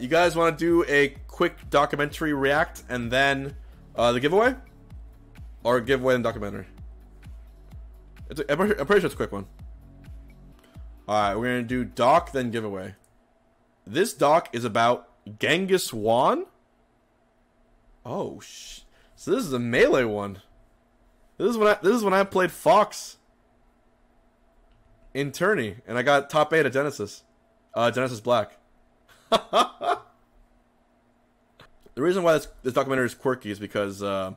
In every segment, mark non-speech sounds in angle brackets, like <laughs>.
you guys want to do a quick documentary react and then uh, the giveaway, or giveaway and documentary? It's a, I'm pretty sure it's a quick one. All right, we're gonna do doc then giveaway. This doc is about Genghis Juan. Oh, sh- so this is a melee one. This is when I this is when I played Fox in tourney, and I got top eight at Genesis, uh, Genesis Black. <laughs> the reason why this, this documentary is quirky is because uh,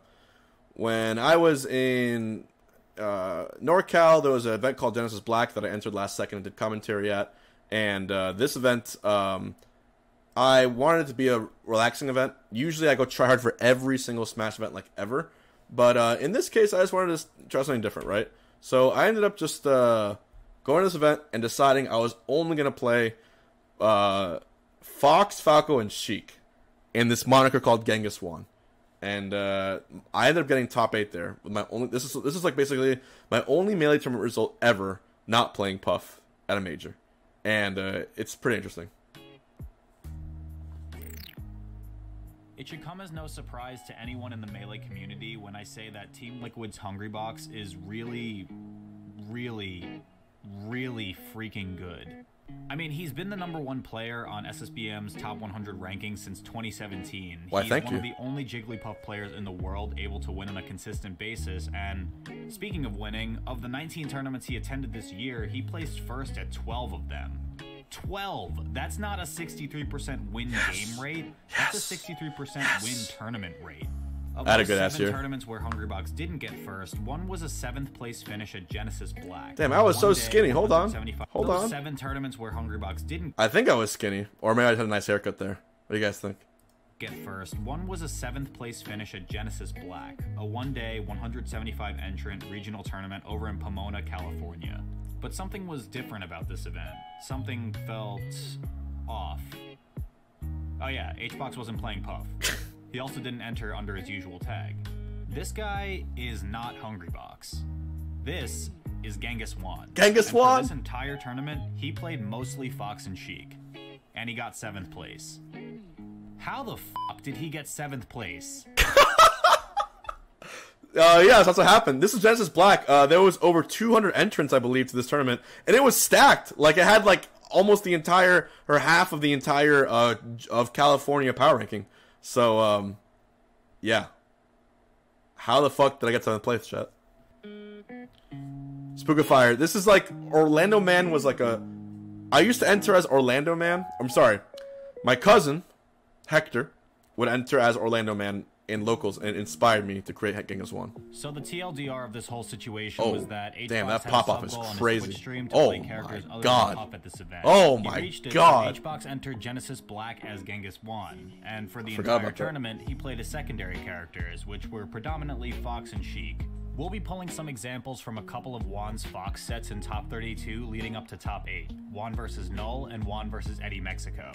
when I was in uh, NorCal, there was an event called Genesis Black that I entered last second and did commentary at. And uh, this event, um, I wanted it to be a relaxing event. Usually, I go try hard for every single Smash event, like ever. But uh, in this case, I just wanted to try something different, right? So I ended up just uh, going to this event and deciding I was only going to play uh, Fox, Falco, and Sheik in this moniker called Genghis Juan and uh, I ended up getting top eight there with my only. This is this is like basically my only melee tournament result ever not playing Puff at a major, and uh, it's pretty interesting. It should come as no surprise to anyone in the Melee community when I say that Team Liquid's Hungrybox is really, really, really freaking good. I mean, he's been the number one player on SSBM's top 100 ranking since 2017. Why, he's thank one you. of the only Jigglypuff players in the world able to win on a consistent basis. And speaking of winning, of the 19 tournaments he attended this year, he placed first at 12 of them. 12. That's not a 63% win game rate. That's a 63% win tournament rate. Of I had a good ass year. tournaments where Hungrybox didn't get first, one was a seventh place finish at Genesis Black. Damn, I was so skinny. Hold on. Hold on. Seven tournaments where Hungrybox didn't I think I was skinny, or maybe I had a nice haircut there. What do you guys think? get first. One was a seventh place finish at Genesis Black, a one day, 175 entrant regional tournament over in Pomona, California. But something was different about this event. Something felt off. Oh yeah, HBox wasn't playing Puff. <laughs> he also didn't enter under his usual tag. This guy is not Hungrybox. This is Genghis Juan. Genghis And Wan? this entire tournament, he played mostly Fox and Sheik, and he got seventh place. How the fuck did he get seventh place? <laughs> Uh, yeah, that's what happened. This is Genesis Black. Uh, there was over 200 entrants, I believe, to this tournament, and it was stacked. Like it had like almost the entire or half of the entire uh of California power ranking. So, um, yeah. How the fuck did I get seventh place, chat? Spookifier. This is like Orlando Man was like a. I used to enter as Orlando Man. I'm sorry, my cousin Hector would enter as Orlando Man in locals, and inspired me to create Genghis Juan. So the TLDR of this whole situation Oh, was that HBox damn, that had a pop-off is crazy. Oh my God. at this event. Oh my it, God. HBox entered Genesis Black as Genghis One, and for the Forgot entire about that. tournament, he played as secondary characters, which were predominantly Fox and Sheik. We'll be pulling some examples from a couple of Juan's Fox sets in top 32 leading up to top 8 Juan versus Null and Juan versus Eddie Mexico.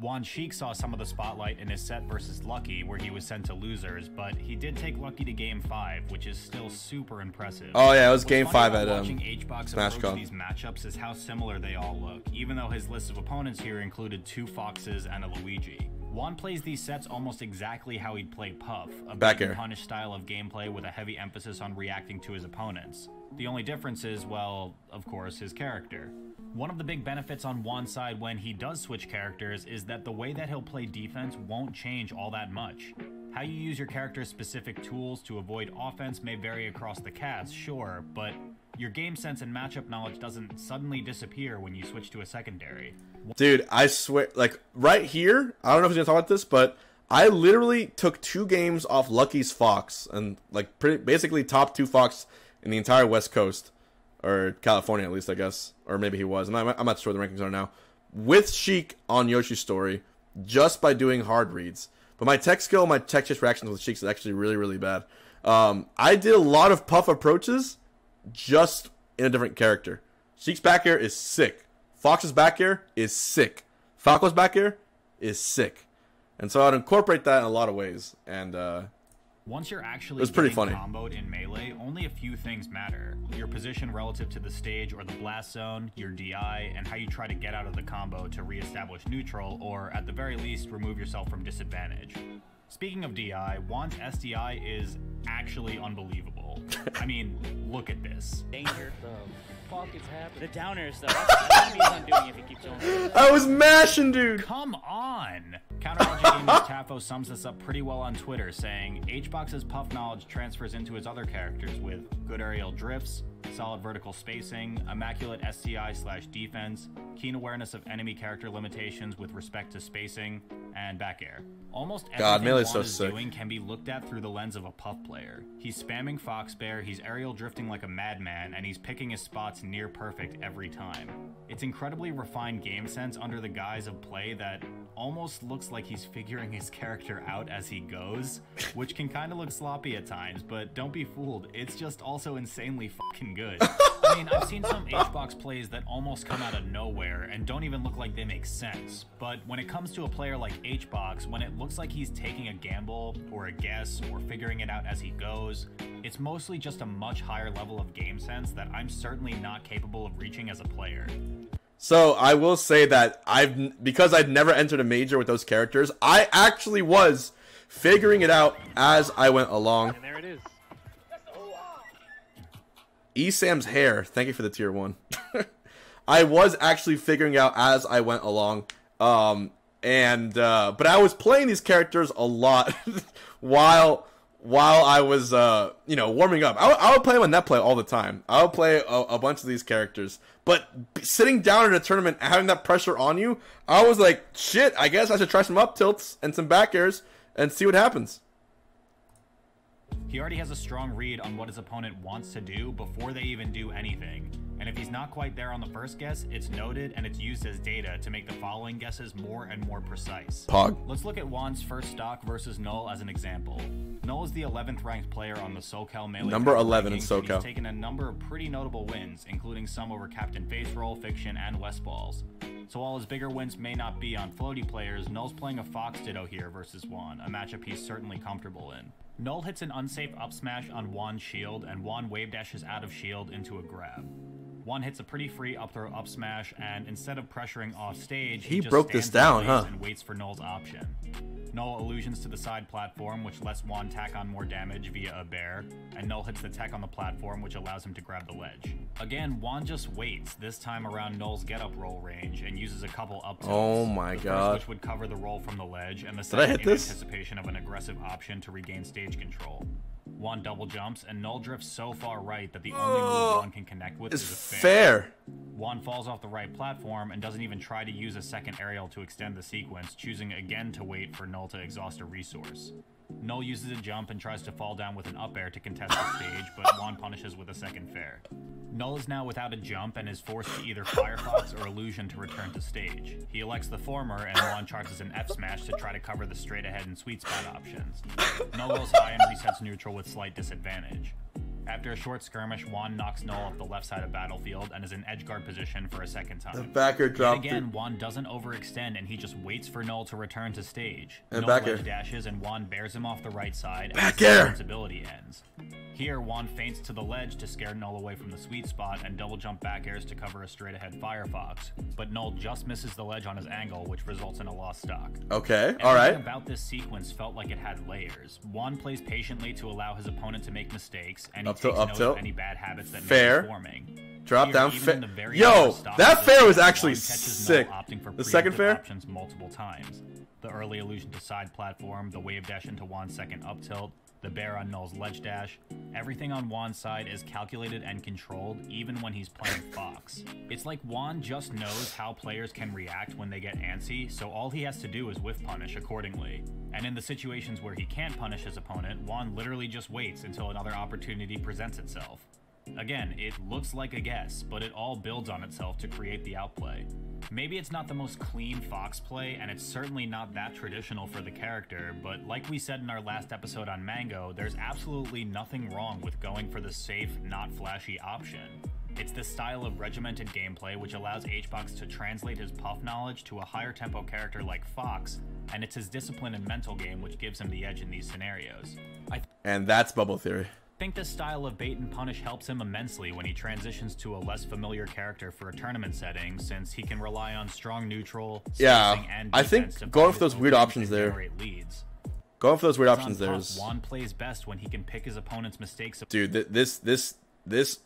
Juan Sheik saw some of the spotlight in his set versus Lucky, where he was sent to losers, but he did take Lucky to game 5, which is still super impressive. Oh, yeah, it was What's game five at, um, Smash Con. these matchups is how similar they all look, even though his list of opponents here included two Foxes and a Luigi. Juan plays these sets almost exactly how he'd play Puff, a Back air. punish style of gameplay with a heavy emphasis on reacting to his opponents. The only difference is, well, of course, his character. One of the big benefits on Juan's side when he does switch characters is that the way that he'll play defense won't change all that much. How you use your character's specific tools to avoid offense may vary across the cast, sure, but your game sense and matchup knowledge doesn't suddenly disappear when you switch to a secondary. Dude, I swear, like right here, I don't know if he's gonna talk about this, but I literally took two games off Lucky's Fox and like pretty basically top two Fox in the entire West Coast or California at least, I guess, or maybe he was. And I'm, I'm not sure the rankings are now. With Sheik on Yoshi's story, just by doing hard reads. But my tech skill, my tech chase reactions with Sheik's is actually really, really bad. Um, I did a lot of puff approaches just in a different character. Sheik's back air is sick. Fox's back air is sick. Falco's back air is sick. And so I'd incorporate that in a lot of ways. And uh, Once you're actually It was pretty funny. comboed in melee, only a few things matter. Your position relative to the stage or the blast zone, your DI, and how you try to get out of the combo to re-establish neutral, or at the very least, remove yourself from disadvantage. Speaking of DI, Juan's SDI is actually unbelievable. <laughs> I mean, look at this. Danger. The fuck is happening? The downers, though. That's, that's what he's undoing if he keeps going. I was mashing, dude. Come on! Counterology Gamers Tafo sums this up pretty well on Twitter, saying HBox's puff knowledge transfers into his other characters with good aerial drifts, solid vertical spacing, immaculate SDI slash defense, keen awareness of enemy character limitations with respect to spacing, and back air. Almost God, everything Juan so is sick. doing can be looked at through the lens of a puff player. He's spamming Fox Bair, he's aerial drifting like a madman, and he's picking his spots near perfect every time. It's incredibly refined game sense under the guise of play that almost looks like he's figuring his character out as he goes, which can kind of look sloppy at times, but don't be fooled, it's just also insanely fucking good. I mean, I've seen some HBox plays that almost come out of nowhere and don't even look like they make sense. But when it comes to a player like HBox, when it looks like he's taking a gamble or a guess or figuring it out as he goes, it's mostly just a much higher level of game sense that I'm certainly not capable of reaching as a player. So I will say that I've because I'd never entered a major with those characters, I actually was figuring it out as I went along. And there it is. Esam's hair. Thank you for the tier one. <laughs> I was actually figuring out as I went along, um, and uh, but I was playing these characters a lot <laughs> while while I was uh, you know warming up. I, would- play on net play all the time. I would play a, a bunch of these characters, but b- sitting down at a tournament, having that pressure on you, I was like, shit. I guess I should try some up tilts and some back airs and see what happens. He already has a strong read on what his opponent wants to do before they even do anything. And if he's not quite there on the first guess, it's noted and it's used as data to make the following guesses more and more precise. Pog. Let's look at Juan's first stock versus Null as an example. Null is the 11th ranked player on the SoCal Melee. Number Power 11 in SoCal. He's taken a number of pretty notable wins, including some over Captain Faceroll, Fiction, and Westballz. So while his bigger wins may not be on floaty players, Null's playing a Fox Ditto here versus Juan, a matchup he's certainly comfortable in. Null hits an unsafe up smash on Juan's shield, and Juan wave dashes out of shield into a grab. Juan hits a pretty free up throw up smash, and instead of pressuring off stage, He just broke this down, huh? And waits for Null's option. Null illusions to the side platform, which lets Juan tack on more damage via a bair, and Null hits the tech on the platform, which allows him to grab the ledge. Again, Juan just waits, this time around Null's get up roll range, and uses a couple up tilts. Oh my God. which would cover the roll from the ledge, and the second in this? anticipation of an aggressive option to regain stage control. Juan double jumps, and Null drifts so far right that the only move Juan can connect with is a fair. fair. Juan falls off the right platform and doesn't even try to use a second aerial to extend the sequence, choosing again to wait for Null to exhaust a resource. Null uses a jump and tries to fall down with an up air to contest the stage, but <laughs> Juan punishes with a second fair. Null is now without a jump and is forced to either Firefox or Illusion to return to stage. He elects the former, and Juan charges an F smash to try to cover the straight ahead and sweet spot options. Null goes high and resets neutral with slight disadvantage. After a short skirmish, Juan knocks Null off the left side of battlefield and is in edge guard position for a second time. The backer dropped. again, Juan doesn't overextend and he just waits for Null to return to stage. And Null back air. dashes and Juan bairs him off the right side Back air. ability ends. Here, Juan feints to the ledge to scare Null away from the sweet spot and double jump back airs to cover a straight ahead Firefox. But Null just misses the ledge on his angle, which results in a lost stock. Okay, all Everything right. about this sequence felt like it had layers. Juan plays patiently to allow his opponent to make mistakes, and he Up tilt, up tilt. any bad habits that Fair. forming. Drop Here, down. even Fa- in the very Yo, stop that fair was actually sick. Null opting for The second fair? options multiple times. The early illusion to side platform, the wave dash into one second up tilt, the bair on Null's ledge dash. Everything on Juan's side is calculated and controlled, even when he's playing <laughs> Fox. It's like Juan just knows how players can react when they get antsy, so all he has to do is whiff punish accordingly. And in the situations where he can't punish his opponent, Juan literally just waits until another opportunity presents itself. Again, it looks like a guess, but it all builds on itself to create the outplay. Maybe it's not the most clean Fox play, and it's certainly not that traditional for the character, but like we said in our last episode on Mango, there's absolutely nothing wrong with going for the safe, not flashy option. It's the style of regimented gameplay which allows HBox to translate his puff knowledge to a higher tempo character like Fox, and it's his discipline and mental game which gives him the edge in these scenarios. And that's bubble theory. Think this style of bait and punish helps him immensely when he transitions to a less familiar character for a tournament setting, since he can rely on strong neutral, Yeah, and I think going for those weird options there- leads. Going for those weird On options there is Juan plays best when he can pick his opponent's mistakes dude. Th- this this this.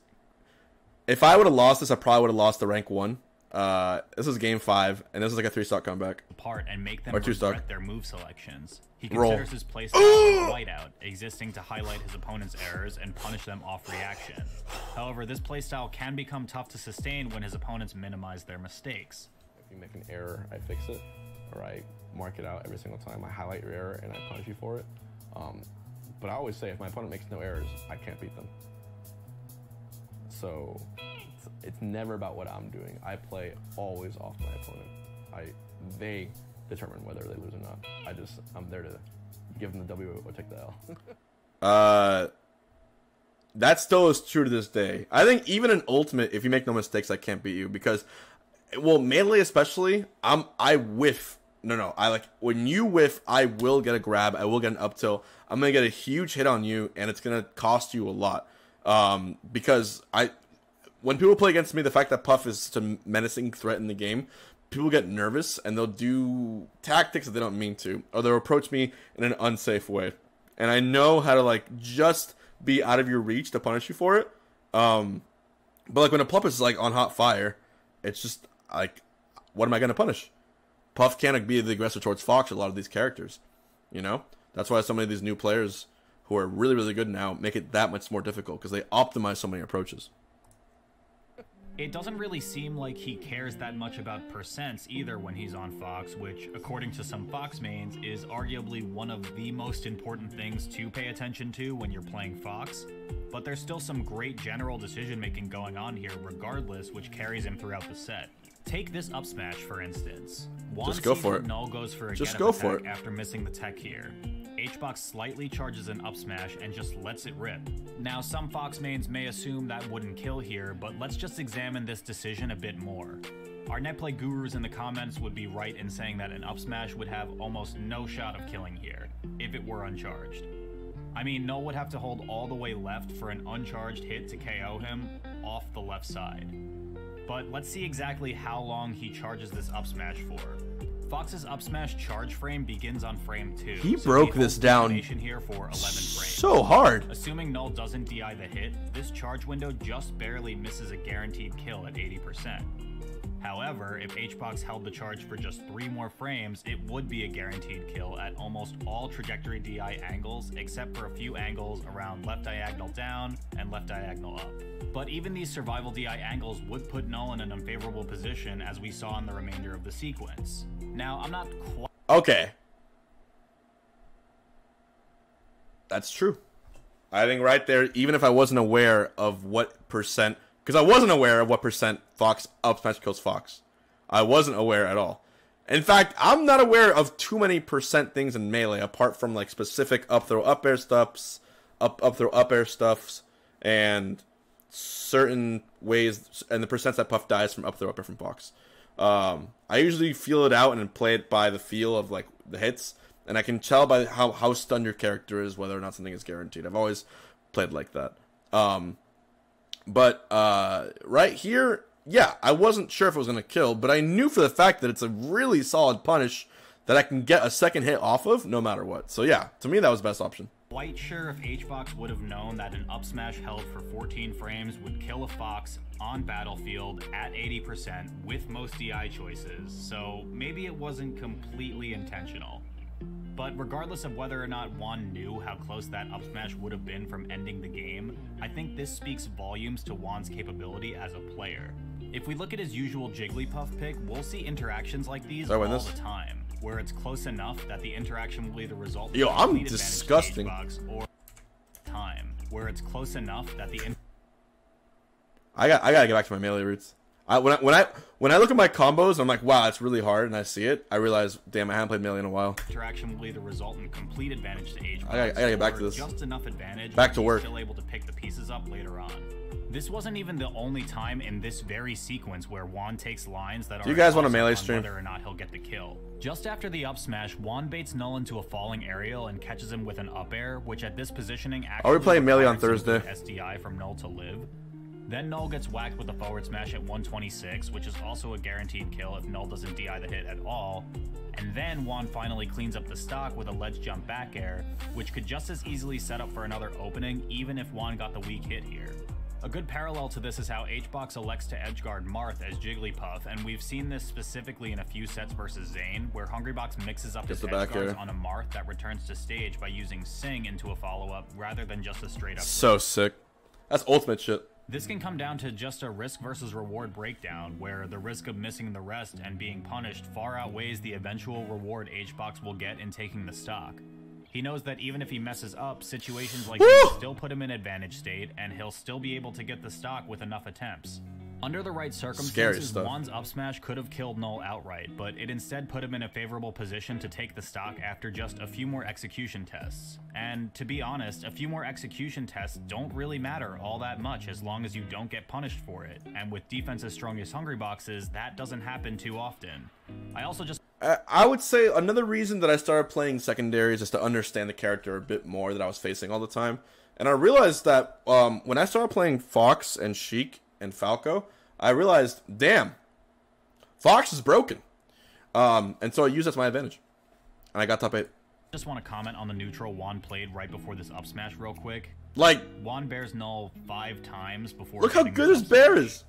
If I would have lost this, I probably would have lost the rank one. Uh, this is game five, and this is like a three stock comeback. apart and make them Or two regret stock. their move selections. He Roll. considers his playstyle a <gasps> whiteout, existing to highlight his opponent's errors and punish them off reaction. However, this playstyle can become tough to sustain when his opponents minimize their mistakes. If you make an error, I fix it, or I mark it out every single time. I highlight your error and I punish you for it. Um, but I always say, if my opponent makes no errors, I can't beat them. So it's, never about what I'm doing. I play always off my opponent. I they determine whether they lose or not. I just I'm there to give them the W or take the L. <laughs> Uh, that still is true to this day. I think even in ultimate, if you make no mistakes, I can't beat you because, well, melee especially, I'm I whiff. No, no, I like when you whiff, I will get a grab. I will get an up tilt. I'm gonna get a huge hit on you, and it's gonna cost you a lot. Um, because I, when people play against me, the fact that Puff is such a menacing threat in the game, people get nervous and they'll do tactics that they don't mean to, or they'll approach me in an unsafe way and I know how to like just be out of your reach to punish you for it. Um, but like when a Puff is like on hot fire, it's just like, what am I going to punish? Puff can't be the aggressor towards Fox. A lot of these characters, you know, that's why so many of these new players who are really really good now make it that much more difficult because they optimize so many approaches. It doesn't really seem like he cares that much about percents either when he's on Fox, which, according to some Fox mains, is arguably one of the most important things to pay attention to when you're playing Fox. But there's still some great general decision making going on here, regardless, which carries him throughout the set. Take this up smash, for instance. Just go for it. Null goes for a Just go for it. after missing the tech here. HBox slightly charges an up smash and just lets it rip. Now, some Fox mains may assume that wouldn't kill here, but let's just examine this decision a bit more. Our netplay gurus in the comments would be right in saying that an up smash would have almost no shot of killing here, if it were uncharged. I mean, Null would have to hold all the way left for an uncharged hit to KO him off the left side. But let's see exactly how long he charges this up smash for. Fox's up smash charge frame begins on frame 2. He so broke this down here for 11 frames. So hard. Assuming Null doesn't DI the hit, this charge window just barely misses a guaranteed kill at 80%. However, if HBox held the charge for just 3 more frames, it would be a guaranteed kill at almost all trajectory DI angles except for a few angles around left diagonal down and left diagonal up. But even these survival DI angles would put Null in an unfavorable position as we saw in the remainder of the sequence. Now, I'm not quite Okay. That's true. I think right there, even if I wasn't aware of what percent, because I wasn't aware of what percent Fox up smash kills Fox. I wasn't aware at all. In fact, I'm not aware of too many percent things in melee apart from like specific up throw up air stuffs, up up throw up air stuffs, and certain ways and the percents that Puff dies from up throw up air from Fox. Um, I usually feel it out and play it by the feel of like the hits, and I can tell by how how stunned your character is whether or not something is guaranteed. I've always played like that. Um, but uh, right here, yeah, I wasn't sure if it was gonna kill, but I knew for the fact that it's a really solid punish that I can get a second hit off of no matter what. So yeah, to me that was the best option. quite sure if HBox would have known that an up smash held for 14 frames would kill a Fox on Battlefield at 80% with most DI choices, so maybe it wasn't completely intentional. But regardless of whether or not Juan knew how close that up smash would have been from ending the game, I think this speaks volumes to Juan's capability as a player. If we look at his usual Jigglypuff pick, we'll see interactions like these all this? the time, where it's close enough that the interaction will either result Yo, I'm disgusting. HBox or time, where it's close enough that the I got I gotta get back to my melee roots. I when I when I when I look at my combos, I'm like, wow, it's really hard, and I see it. I realize, damn, I haven't played melee in a while. interaction will either result in complete advantage to H. I gotta- I gotta get back to this. Just enough advantage. Back to work. Still able to pick the pieces up later on. This wasn't even the only time in this very sequence where Juan takes lines that Do you guys want a melee stream? Whether or not he'll get the kill. Just after the up smash, Juan baits Null into a falling aerial and catches him with an up air, which at this positioning actually are we playing melee on Thursday? SDI from Null to live. Then Null gets whacked with a forward smash at 126, which is also a guaranteed kill if Null doesn't DI the hit at all. And then Juan finally cleans up the stock with a ledge jump back air, which could just as easily set up for another opening even if Juan got the weak hit here. A good parallel to this is how HBox elects to edgeguard Marth as Jigglypuff, and we've seen this specifically in a few sets versus Zane, where Hungrybox mixes up his the back edgeguards on a Marth that returns to stage by using Sing into a follow-up rather than just a straight-up So sick. That's ultimate shit. This can come down to just a risk versus reward breakdown, where the risk of missing the rest and being punished far outweighs the eventual reward HBox will get in taking the stock. He knows that even if he messes up, situations like these Woo! still put him in advantage state, and he'll still be able to get the stock with enough attempts. Under the right circumstances. Juan's up smash could have killed Null outright, but it instead put him in a favorable position to take the stock after just a few more execution tests. And to be honest, a few more execution tests don't really matter all that much as long as you don't get punished for it. And with defense as strong as Hungrybox's, that doesn't happen too often. I also just I I would say another reason that I started playing secondaries is to understand the character a bit more that I was facing all the time. And I realized that um, when I started playing Fox and Sheik and Falco, I realized, damn, Fox is broken. Um, and so I used that to my advantage. And I got top eight. just want to comment on the neutral Juan played right before this up smash real quick. Like, Juan bairs null five times before. look how good his bair is.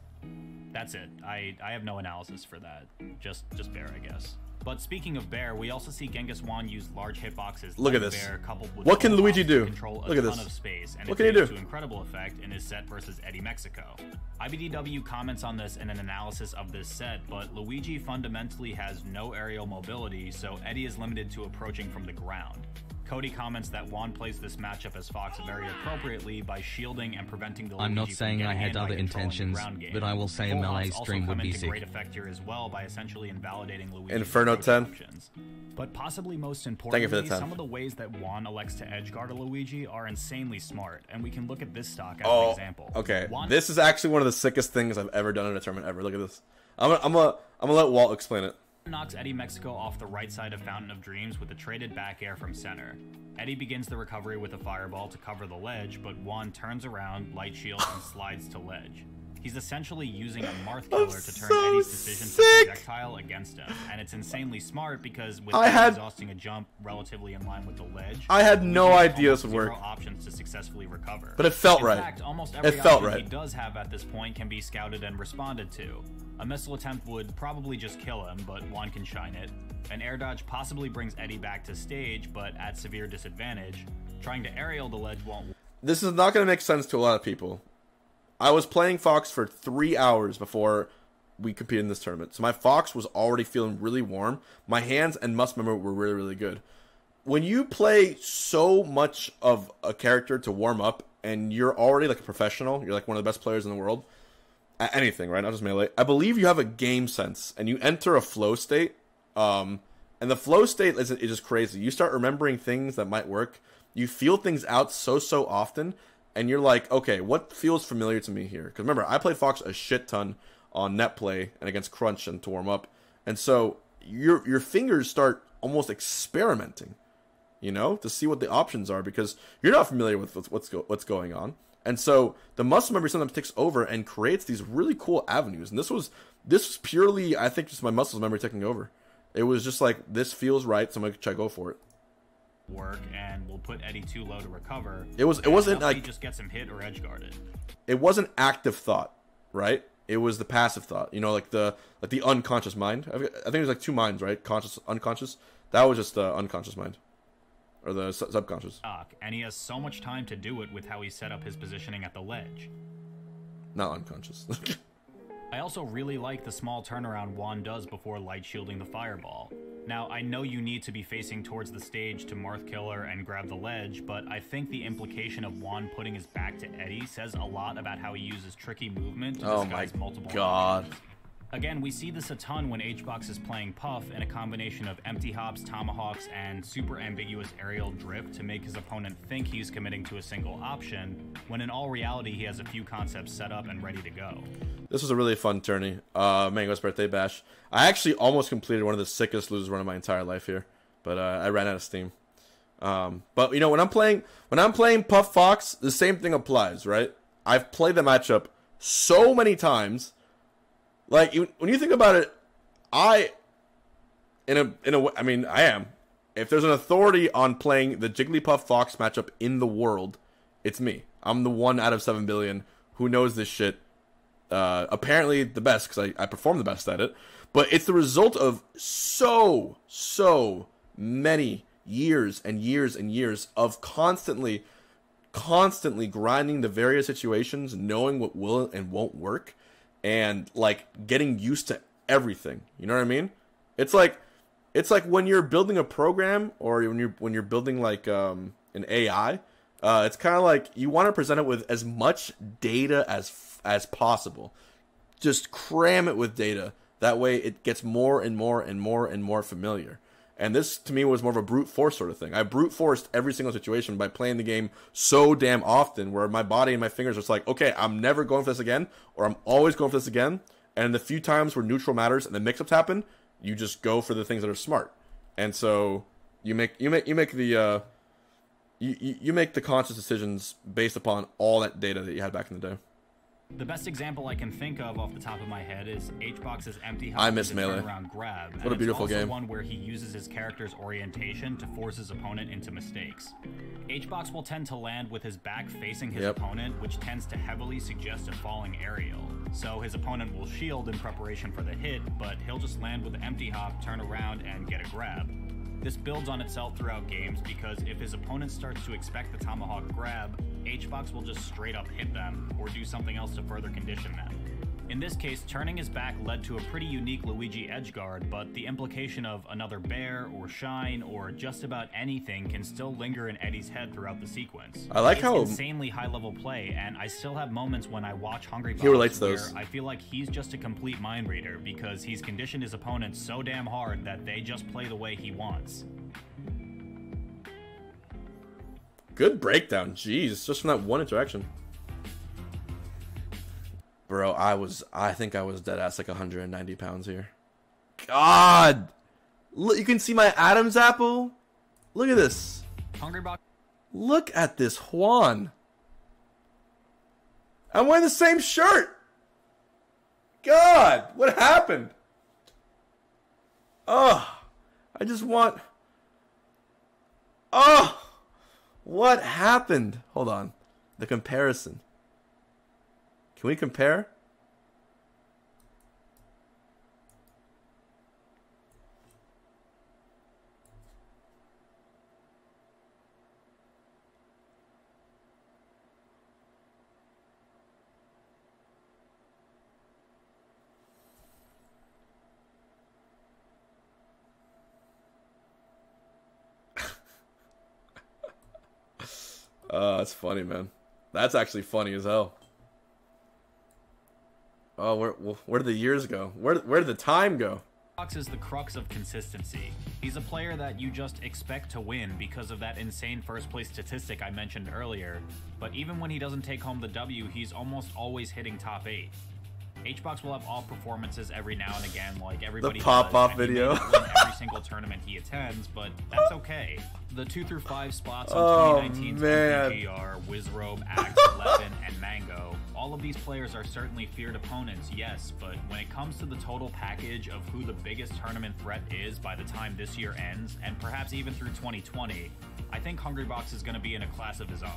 That's it. I, I have no analysis for that. Just just bair, I guess. But speaking of bair, we also see Genghis Juan use large hitboxes. Look at this. Bair, coupled with What can Luigi do? Control a Look at ton this. of space, and What it can he do? to incredible effect in his set versus Eddie Mexico. IBDW comments on this in an analysis of this set, but Luigi fundamentally has no aerial mobility, so Eddie is limited to approaching from the ground. Cody comments that Juan plays this matchup as Fox very appropriately by shielding and preventing the I'm not Luigi from saying I getting had in other the intentions, game. but I will say a Full melee stream would come be sick. great effect here as well by essentially invalidating Luigi's Inferno 10. options. But possibly most you importantly, for the 10. some of the ways that Juan elects to edgeguard a Luigi are insanely smart, and we can look at this stock as Oh, an example. okay. Juan This is actually one of the sickest things I've ever done in a tournament ever. Look at this. I'm gonna, I'm gonna, I'm gonna let Walt explain it. Knocks Eddie Mexico off the right side of Fountain of Dreams with a traded back air from center. Eddie begins the recovery with a fireball to cover the ledge, but Juan turns around, light shield, and slides to ledge. He's essentially using a Marth killer to turn so Eddie's decision sick. to projectile against him, and it's insanely smart because with I had- exhausting a jump relatively in line with the ledge, I had no idea this would work. options to successfully recover. But it felt in right. Fact, almost It felt right. he does have at this point can be scouted and responded to. A missile attempt would probably just kill him, but Juan can shine it. An air dodge possibly brings Eddie back to stage, but at severe disadvantage. Trying to aerial the ledge won't This is not gonna make sense to a lot of people. I was playing Fox for three hours before we competed in this tournament, so my Fox was already feeling really warm. My hands and muscle memory were really, really good. When you play so much of a character to warm up, and you're already like a professional, you're like one of the best players in the world at anything, right? Not just melee. I believe you have a game sense, and you enter a flow state. Um, and the flow state is, is just crazy. You start remembering things that might work. You feel things out so so often, and you're like, okay, what feels familiar to me here? Because remember, I played Fox a shit ton on net play and against Crunch and to warm up, and so your your fingers start almost experimenting you know, to see what the options are because you're not familiar with what's what's, go- what's going on. And so the muscle memory sometimes takes over and creates these really cool avenues. And this was this was purely, I think, just my muscle memory taking over. It was just like this feels right, so I'm gonna try go for it. Work, and we'll put Eddie too low to recover. It was- it wasn't like- just gets him hit or edge guarded. It wasn't active thought, right? It was the passive thought. You know, like the like the unconscious mind. I think there's like two minds, right? Conscious, unconscious. That was just the unconscious mind, or the su- subconscious. And he has so much time to do it with how he set up his positioning at the ledge. Not unconscious. <laughs> I also really like the small turnaround Juan does before light shielding the fireball. Now, I know you need to be facing towards the stage to Marth Killer and grab the ledge, but I think the implication of Juan putting his back to Eddie says a lot about how he uses tricky movement to Oh my disguise multiple God. options. Again, we see this a ton when HBox is playing Puff in a combination of empty hops, tomahawks, and super ambiguous aerial drift to make his opponent think he's committing to a single option, when in all reality he has a few concepts set up and ready to go. This was a really fun tourney. Uh, Mango's birthday bash. I actually almost completed one of the sickest losers run of my entire life here, but uh, I ran out of steam. Um, but you know when I'm playing when I'm playing Puff Fox, the same thing applies, right? I've played the matchup so many times. Like when you think about it, I in a in a I mean I am. If there's an authority on playing the Jigglypuff Fox matchup in the world, it's me. I'm the one out of seven billion who knows this shit. Uh, apparently the best because I, I perform the best at it. But it's the result of so so many years and years and years of constantly constantly grinding the various situations, knowing what will and won't work, and like getting used to everything. You know what I mean? It's like it's like when you're building a program or when you're when you're building like um, an AI. Uh, it's kind of like you want to present it with as much data as as possible. Just cram it with data. That way, it gets more and more and more and more familiar. And this to me was more of a brute force sort of thing. I brute forced every single situation by playing the game so damn often where my body and my fingers are just like, okay, I'm never going for this again, or I'm always going for this again. And the few times where neutral matters and the mix ups happen, you just go for the things that are smart. And so you make you make you make the uh you, you you make the conscious decisions based upon all that data that you had back in the day. The best example I can think of off the top of my head is HBox's empty I hop miss Melee. grab. What a beautiful game. one where he uses his character's orientation to force his opponent into mistakes. HBox will tend to land with his back facing his Yep. opponent, which tends to heavily suggest a falling aerial. So his opponent will shield in preparation for the hit, but he'll just land with the empty hop, turn around, and get a grab. This builds on itself throughout games because if his opponent starts to expect the tomahawk grab, HBox will just straight up hit them or do something else to further condition them. In this case, turning his back led to a pretty unique Luigi edge guard, but the implication of another bair or shine or just about anything can still linger in Eddie's head throughout the sequence. I like it's how- insanely high level play, and I still have moments when I watch Hungry He Box relates where those. I feel like he's just a complete mind reader because he's conditioned his opponents so damn hard that they just play the way he wants. Good breakdown. Jeez, just from that one interaction. Bro, I was I think I was dead ass like 190 pounds here. God. Look, you can see my Adam's apple. Look at this. Hungrybox Look at this Juan. I'm wearing the same shirt. God, what happened? Oh, I just want. Oh, what happened? Hold on. The comparison. Can we compare? Oh, <laughs> that's funny, man. That's actually funny as hell. Oh, where where did the years go? Where where did the time go? Fox is the crux of consistency. He's a player that you just expect to win because of that insane first place statistic I mentioned earlier. But even when he doesn't take home the W, he's almost always hitting top 8. HBox will have off performances every now and again, like everybody The pop-off does, and he may video. every <laughs> single tournament he attends, but that's oh. okay. The two through five spots on Oh, 2019's man. MPG are Wizzrobe, Axe, Leffen, and Mango. All of these players are certainly feared opponents, yes, but when it comes to the total package of who the biggest tournament threat is by the time this year ends, and perhaps even through 2020, I think Hungrybox is going to be in a class of his own.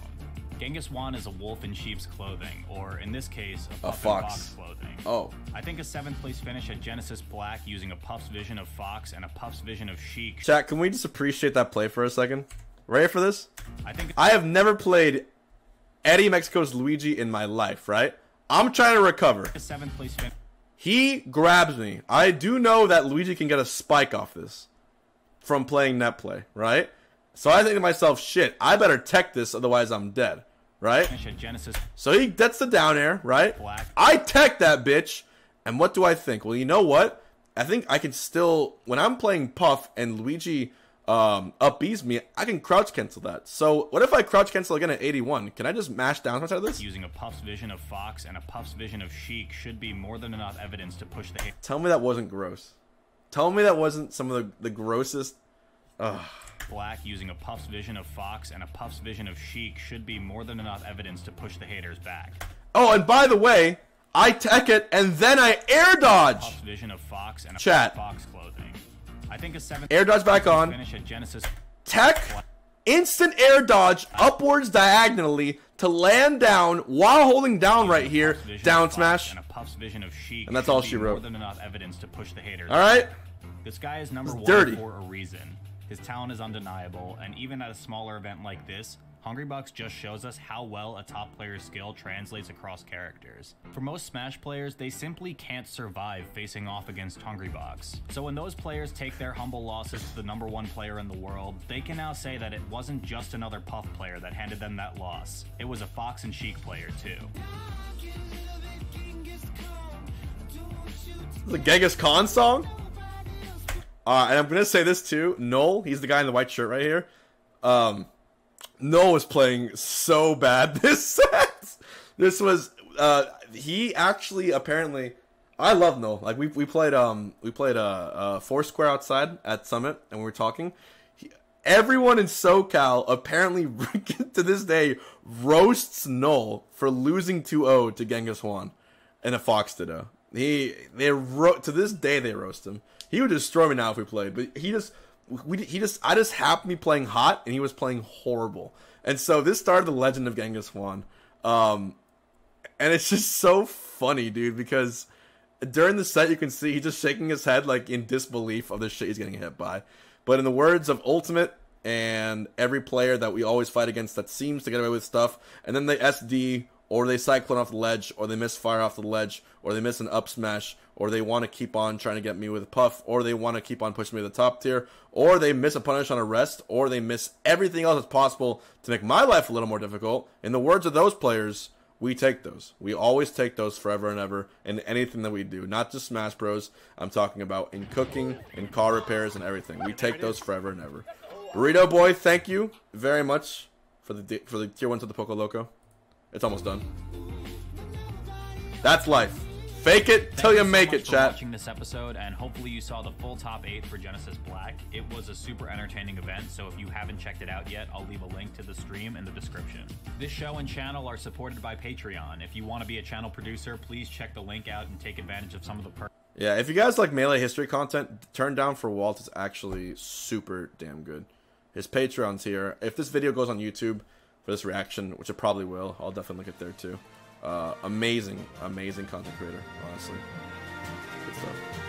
Genghis Juan is a wolf in sheep's clothing, or in this case, a, fox. fox clothing. Oh, I think a seventh place finish at Genesis Black using a Puff's vision of Fox and a Puff's vision of Sheik. chat. Can we just appreciate that play for a second? Ready for this? I think I have never played Eddie Mexico's Luigi in my life. Right? I'm trying to recover. seventh place. He grabs me. I do know that Luigi can get a spike off this from playing net play, right? So I think to myself, shit, I better tech this, otherwise I'm dead, right? Genesis So he gets the down air, right? Black. I tech that bitch, And what do I think? Well, you know what? I think I can still when I'm playing Puff and Luigi um, up B's me, I can crouch cancel that. So what if I crouch cancel again at 81? Can I just mash down smash out of this? Using a Puff's vision of Fox and a Puff's vision of Sheik should be more than enough evidence to push the. Tell me that wasn't gross. Tell me that wasn't some of the, the grossest. Ugh. Black using a Puff's vision of Fox and a Puff's vision of Sheik should be more than enough evidence to push the haters back. Oh, and by the way, I tech it and then I air dodge. Puff's vision of Fox and a Chat. Fox clothing. I think a seventh Air dodge back on. finish at Genesis. Tech, instant air dodge upwards diagonally to land down while holding down right here. Down smash. And a Puff's vision of And that's all she More wrote. than enough evidence to push the haters. All right. This guy is number one dirty. for a reason. His talent is undeniable, and even at a smaller event like this, Hungrybox just shows us how well a top player's skill translates across characters. For most Smash players, they simply can't survive facing off against Hungrybox. So when those players take their humble losses to the number one player in the world, they can now say that it wasn't just another Puff player that handed them that loss. It was a Fox and Sheik player too. The Genghis Khan song. Uh, and I'm gonna say this too. Noel, he's the guy in the white shirt right here. Um, Noel was playing so bad <laughs> this set. This was uh, he actually apparently. I love Noel. Like we we played um we played uh, uh Foursquare outside at Summit and we were talking. He, everyone in SoCal apparently <laughs> to this day roasts Noel for losing 2-0 to Genghis Juan in a Fox Ditto. He they ro- to this day they roast him. He would destroy me now if we played, but he just we he just I just happened to be playing hot and he was playing horrible. And so this started the legend of Genghis Juan. Um and it's just so funny, dude, because during the set you can see he's just shaking his head like in disbelief of the shit he's getting hit by. But in the words of Ultimate and every player that we always fight against that seems to get away with stuff, and then the SD or they cyclone off the ledge, or they miss fire off the ledge, or they miss an up smash, or they want to keep on trying to get me with a puff, or they want to keep on pushing me to the top tier, or they miss a punish on a rest, or they miss everything else that's possible to make my life a little more difficult. In the words of those players, we take those. We always take those forever and ever in anything that we do. Not just Smash Bros. I'm talking about in cooking, in car repairs, and everything. We take those forever and ever. Burrito Boy, thank you very much for the for the tier one to the Poco Loco. It's almost done. That's life. Fake it till Thank you make it, chat. watching this episode, and hopefully you saw the full top eight for Genesis Black. It was a super entertaining event, so if you haven't checked it out yet, I'll leave a link to the stream in the description. This show and channel are supported by Patreon. If you want to be a channel producer, please check the link out and take advantage of some of the perks. Yeah, if you guys like melee history content, turndownforwalt is actually super damn good. His Patreon's here. If this video goes on YouTube for this reaction, which it probably will, I'll definitely link it there too. Uh, amazing, amazing content creator, honestly. Good stuff.